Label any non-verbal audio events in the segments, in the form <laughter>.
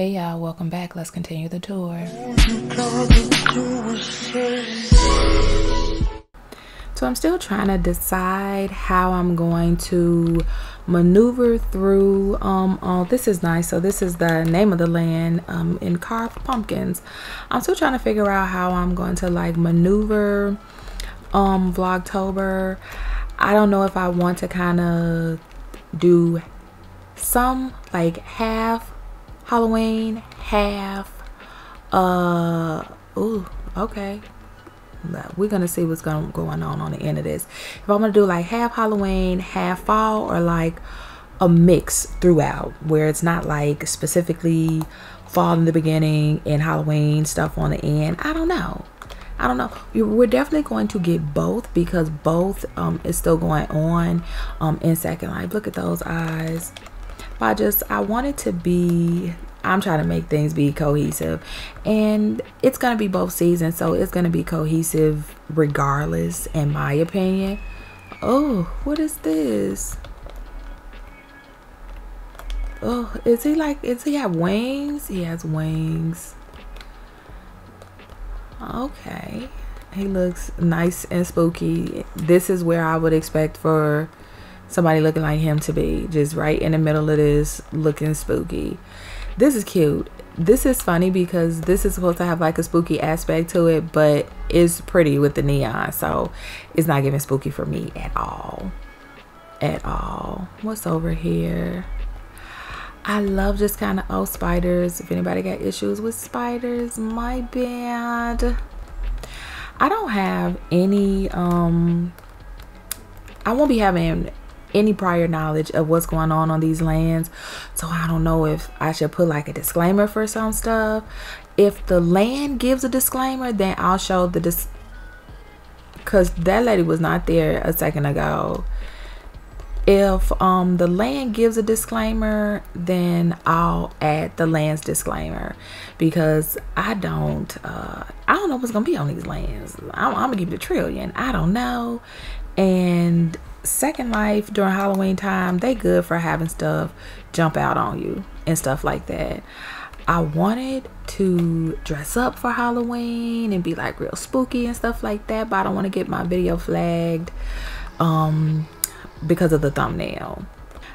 Hey y'all, welcome back. Let's continue the tour. So I'm still trying to decide how I'm going to maneuver through um oh this is nice so this is the name of the land um in carved pumpkins i'm still trying to figure out how i'm going to like maneuver um vlogtober i don't know if i want to kind of do some like half halloween half uh oh okay. We're gonna see what's going going on on the end of this. If i'm gonna do like half halloween half fall or like a mix throughout where it's not like specifically fall in the beginning and halloween stuff on the end i don't know. I don't know. We're definitely going to get both because both um is still going on um in second life. Look at those eyes i just i wanted to be I'm trying to make things be cohesive. And it's going to be both seasons, so it's going to be cohesive regardless, in my opinion. Oh, what is this? Oh, is he like, is he have wings? He has wings. Okay. He looks nice and spooky. This is where I would expect for somebody looking like him to be. Just right in the middle of this, looking spooky. This is cute. This is funny because this is supposed to have like a spooky aspect to it, but it's pretty with the neon. So it's not giving spooky for me at all. At all. What's over here? I love just kind of oh spiders. If anybody got issues with spiders, my bad. I don't have any um I won't be having any prior knowledge of what's going on on these lands. So I don't know if I should put like a disclaimer for some stuff. If the land gives a disclaimer, then I'll show the dis because that lady was not there a second ago. If um the land gives a disclaimer, then I'll add the land's disclaimer because I don't uh I don't know what's gonna be on these lands. I'm, I'm gonna give it a trillion. I don't know. And Second Life during Halloween time, they good for having stuff jump out on you and stuff like that. I wanted to dress up for Halloween and be like real spooky and stuff like that, but I don't want to get my video flagged um, because of the thumbnail.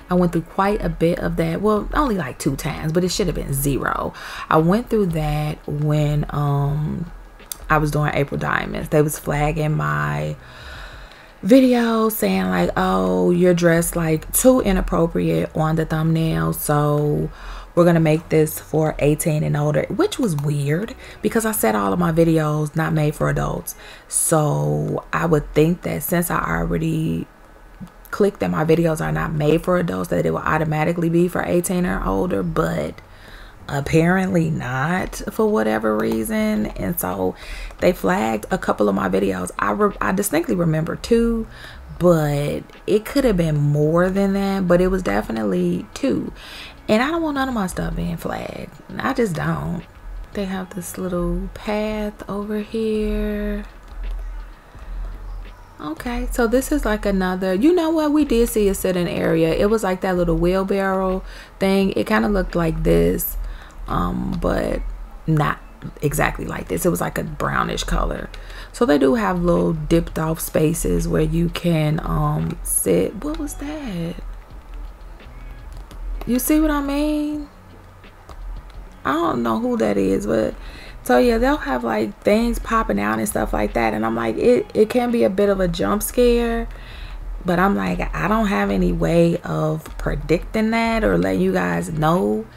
I went through quite a bit of that. Well, only like two times, but it should have been zero. I went through that when um, I was doing April Diamonds. They was flagging my video saying like oh you're dressed like too inappropriate on the thumbnail so we're gonna make this for 18 and older which was weird because i said all of my videos not made for adults. So i would think that since i already clicked that my videos are not made for adults that it will automatically be for 18 or older but apparently not for whatever reason. And so they flagged a couple of my videos. I i distinctly remember two but it could have been more than that but it was definitely two. And i don't want none of my stuff being flagged. I just don't. They have this little path over here. Okay so this is like another you know what? We did see a sitting area. It was like that little wheelbarrow thing. It kind of looked like this um, but not exactly like this. It was like a brownish color. So they do have little dipped off spaces where you can um, sit. What was that? You see what I mean? I don't know who that is, but so yeah, they'll have like things popping out and stuff like that. And I'm like, it, it can be a bit of a jump scare. But I'm like, I don't have any way of predicting that or letting you guys know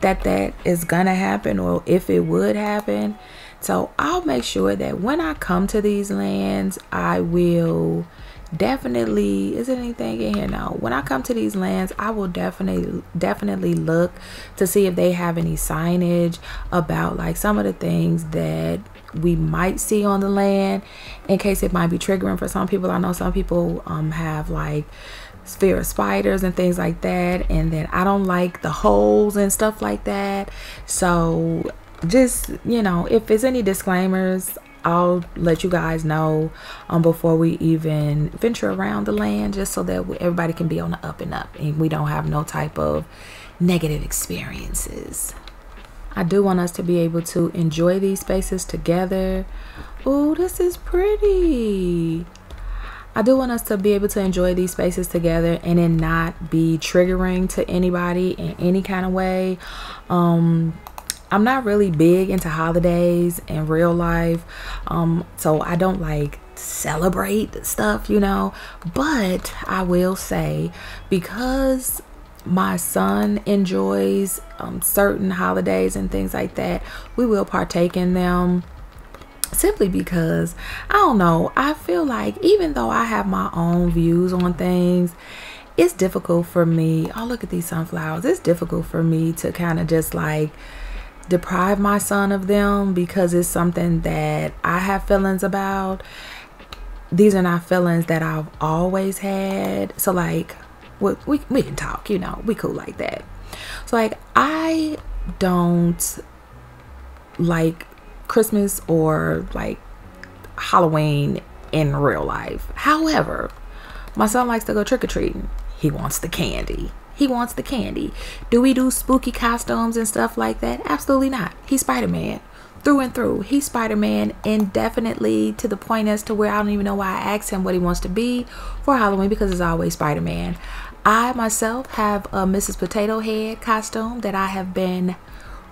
that that is gonna happen or if it would happen. So i'll make sure that when i come to these lands i will definitely is there anything in here? Now when i come to these lands i will definitely definitely look to see if they have any signage about like some of the things that we might see on the land in case it might be triggering for some people. I know some people um have like fear of spiders and things like that and then I don't like the holes and stuff like that. So just you know if there's any disclaimers I'll let you guys know um, before we even venture around the land just so that everybody can be on the up and up and we don't have no type of negative experiences I do want us to be able to enjoy these spaces together. Oh, this is pretty. I do want us to be able to enjoy these spaces together and it not be triggering to anybody in any kind of way. Um, I'm not really big into holidays in real life. Um, so I don't like celebrate stuff, you know. But I will say, because my son enjoys um, certain holidays and things like that, we will partake in them simply because I don't know, I feel like even though I have my own views on things, it's difficult for me. Oh, look at these sunflowers. It's difficult for me to kind of just like deprive my son of them because it's something that I have feelings about. These are not feelings that I've always had. So, like, we, we, we can talk, you know, we cool like that. So, like, I don't like Christmas or like Halloween in real life. However, my son likes to go trick or treating. He wants the candy. He wants the candy. Do we do spooky costumes and stuff like that? Absolutely not. He's Spider Man through and through. He's Spider Man indefinitely to the point as to where I don't even know why I asked him what he wants to be for Halloween because it's always Spider Man. I myself have a Mrs. Potato Head costume that I have been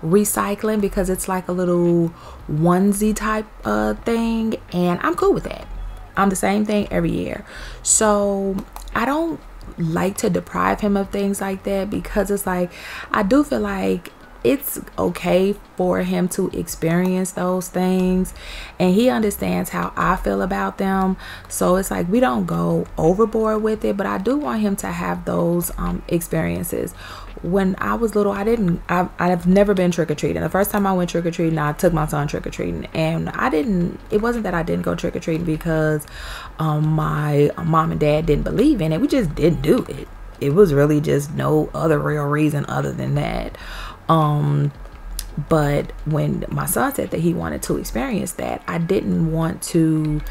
recycling because it's like a little onesie type uh thing and I'm cool with that. I'm the same thing every year. So I don't like to deprive him of things like that because it's like I do feel like it's okay for him to experience those things and he understands how I feel about them. So it's like we don't go overboard with it, but I do want him to have those um, experiences when I was little, I didn't, I, I've never been trick or treating. The first time I went trick or treating, I took my son trick or treating. And I didn't, it wasn't that I didn't go trick or treating because um, my mom and dad didn't believe in it. We just didn't do it. It was really just no other real reason other than that. Um, but when my son said that he wanted to experience that, I didn't want to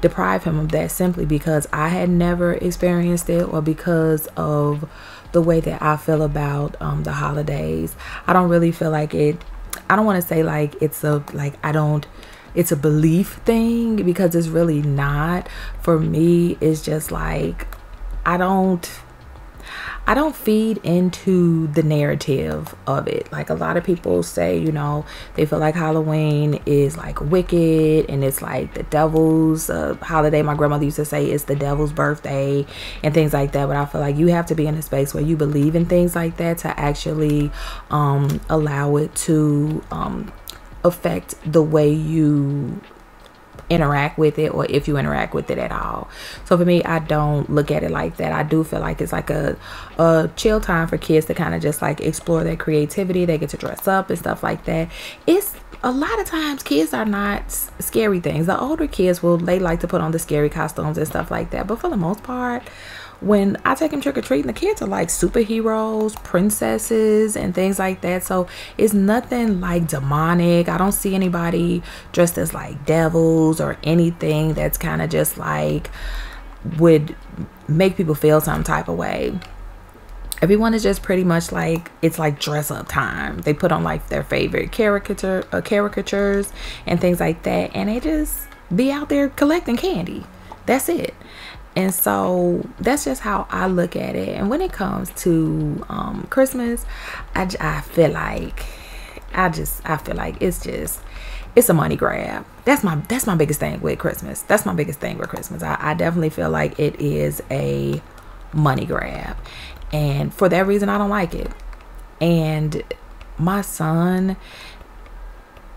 deprive him of that simply because I had never experienced it or because of the way that I feel about um, the holidays. I don't really feel like it. I don't want to say like it's a like I don't. It's a belief thing because it's really not. For me, it's just like I don't I don't feed into the narrative of it. Like a lot of people say, you know, they feel like Halloween is like wicked and it's like the devil's uh, holiday. My grandmother used to say it's the devil's birthday and things like that. But I feel like you have to be in a space where you believe in things like that to actually um, allow it to um, affect the way you interact with it or if you interact with it at all. So for me, I don't look at it like that. I do feel like it's like a, a chill time for kids to kind of just like explore their creativity. They get to dress up and stuff like that. It's a lot of times kids are not scary things. The older kids will they like to put on the scary costumes and stuff like that. But for the most part, when I take them trick or treating, the kids are like superheroes, princesses, and things like that. So it's nothing like demonic. I don't see anybody dressed as like devils or anything that's kind of just like would make people feel some type of way. Everyone is just pretty much like it's like dress up time. They put on like their favorite caricature uh, caricatures and things like that, and they just be out there collecting candy. That's it. And so that's just how I look at it. And when it comes to um, Christmas, I, I feel like I just I feel like it's just it's a money grab. That's my that's my biggest thing with Christmas. That's my biggest thing with Christmas. I, I definitely feel like it is a money grab. And for that reason I don't like it. And my son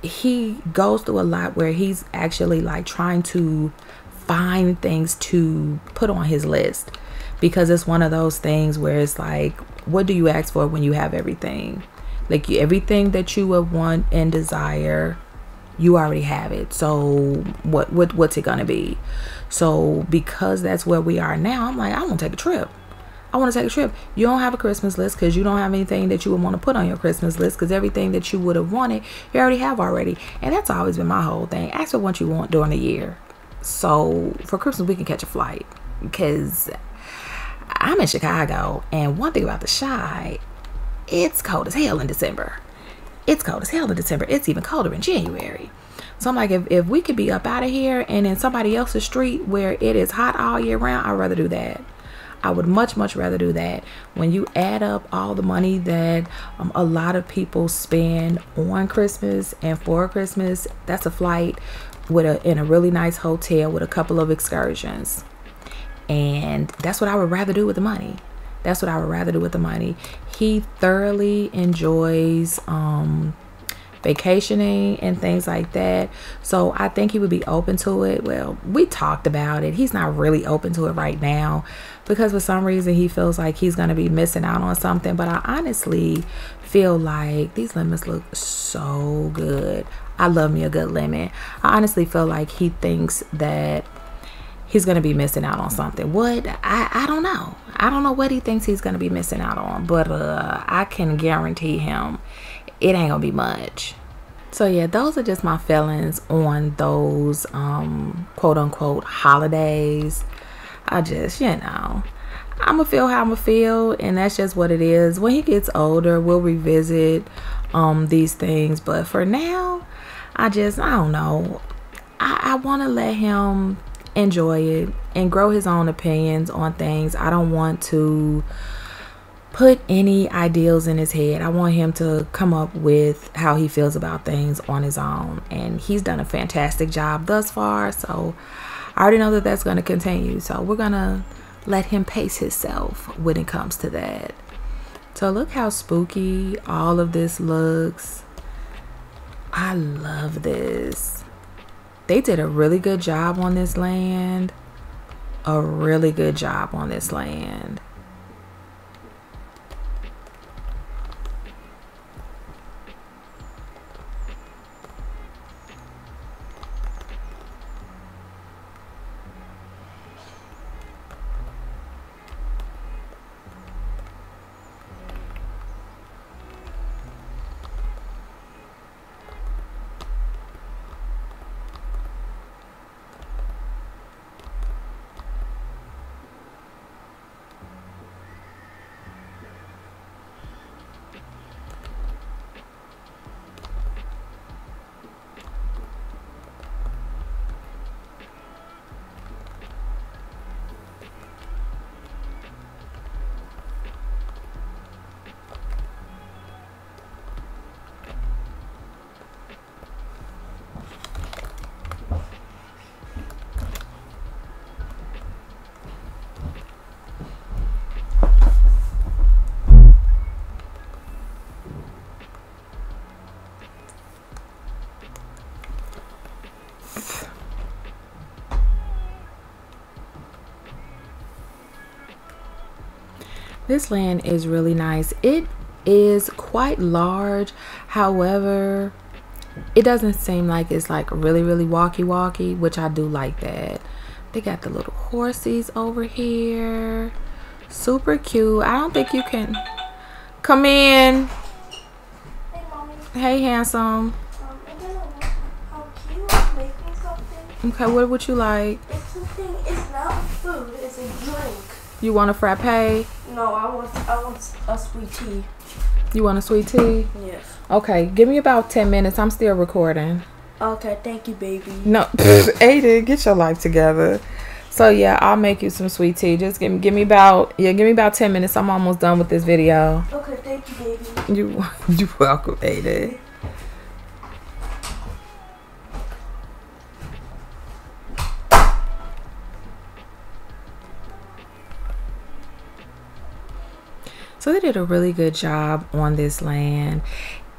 he goes through a lot where he's actually like trying to find things to put on his list because it's one of those things where it's like what do you ask for when you have everything like everything that you would want and desire you already have it so what what what's it gonna be so because that's where we are now i'm like i want to take a trip I want to take a trip. You don't have a Christmas list because you don't have anything that you would want to put on your Christmas list because everything that you would have wanted, you already have already. And that's always been my whole thing. Ask for what you want during the year so for Christmas we can catch a flight because I'm in Chicago and one thing about the Chi, it's cold as hell in December. it's cold as hell in December. It's even colder in January. So I'm like, if, if we could be up out of here and in somebody else's street where it is hot all year round, I'd rather do that. I would much, much rather do that. When you add up all the money that um, a lot of people spend on Christmas and for Christmas, that's a flight with a in a really nice hotel with a couple of excursions. And that's what I would rather do with the money. That's what I would rather do with the money. He thoroughly enjoys um, vacationing and things like that. So I think he would be open to it. Well, we talked about it. He's not really open to it right now because for some reason he feels like he's going to be missing out on something. But I honestly feel like these lemons look so good. I love me a good lemon. I honestly feel like he thinks that he's going to be missing out on something. What? I, I don't know. I don't know what he thinks he's going to be missing out on, but uh, I can guarantee him it ain't to be much. So yeah, those are just my feelings on those um, quote unquote holidays. I just, you know, I'm gonna feel how I'm gonna feel, and that's just what it is. When he gets older, we'll revisit um, these things, but for now, I just, I don't know. I, I want to let him enjoy it and grow his own opinions on things. I don't want to put any ideals in his head. I want him to come up with how he feels about things on his own. And he's done a fantastic job thus far. So I already know that that's going to continue. So we're going to let him pace himself when it comes to that. So look how spooky all of this looks. I love this they did a really good job on this land. A really good job on this land. This land is really nice. It is quite large. However it doesn't seem like it's like really really walkie walkie which i do like that. They got the little horses over here. Super cute. I don't think you can come in. Hey, hey handsome. Okay what would you like? It's, it's not food. It's a drink you want a frappe no, I want I want a sweet tea. You want a sweet tea? Yes. Okay, give me about ten minutes. I'm still recording. Okay, thank you, baby. No, <laughs> Aiden, get your life together. So yeah, I'll make you some sweet tea. Just give me give me about yeah, give me about ten minutes. I'm almost done with this video. Okay, thank you, baby. You <laughs> you welcome, Aiden. So they did a really good job on this land.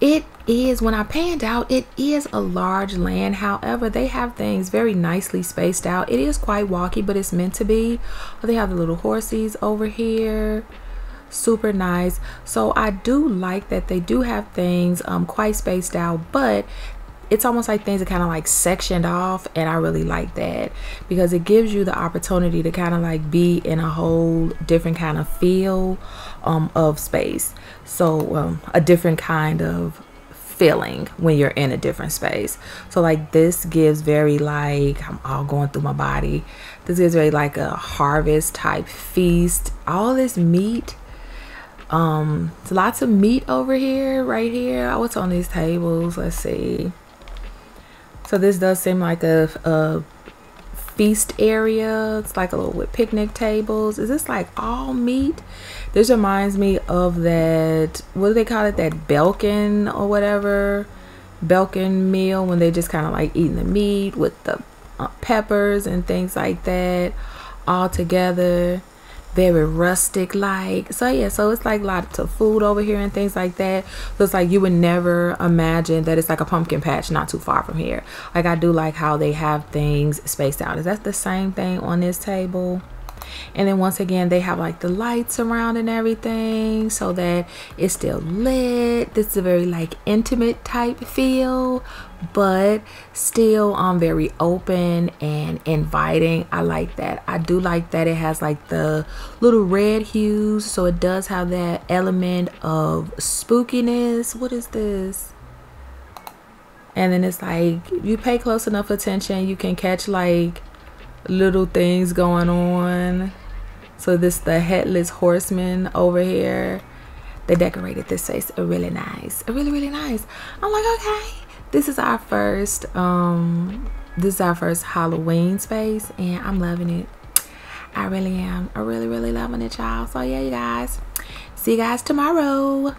It is, when I panned out, it is a large land. However, they have things very nicely spaced out. It is quite walky, but it's meant to be. They have the little horses over here super nice so i do like that they do have things um quite spaced out but it's almost like things are kind of like sectioned off and i really like that because it gives you the opportunity to kind of like be in a whole different kind of feel um, of space so um, a different kind of feeling when you're in a different space so like this gives very like i'm all going through my body this gives very like a harvest type feast all this meat Um, lots of meat over here, right here. What's on these tables? Let's see. So this does seem like a, a feast area. It's like a little with picnic tables. Is this like all meat? This reminds me of that, what do they call it? That Belkin or whatever. Belkin meal when they just kind of like eating the meat with the uh, peppers and things like that all together very rustic like so yeah so it's like lots of food over here and things like that. So it's like you would never imagine that it's like a pumpkin patch not too far from here. Like i do like how they have things spaced out. Is that the same thing on this table and then once again they have like the lights around and everything so that it's still lit. This is a very like intimate type feel but still um very open and inviting. I like that. I do like that it has like the little red hues so it does have that element of spookiness. What is this? And then it's like you pay close enough attention you can catch like little things going on. So this the headless horseman over here they decorated this space really nice really really nice. I'm like okay this is our first um this is our first halloween space and i'm loving it. I really am. I really really loving it y'all. So yeah you guys. See you guys tomorrow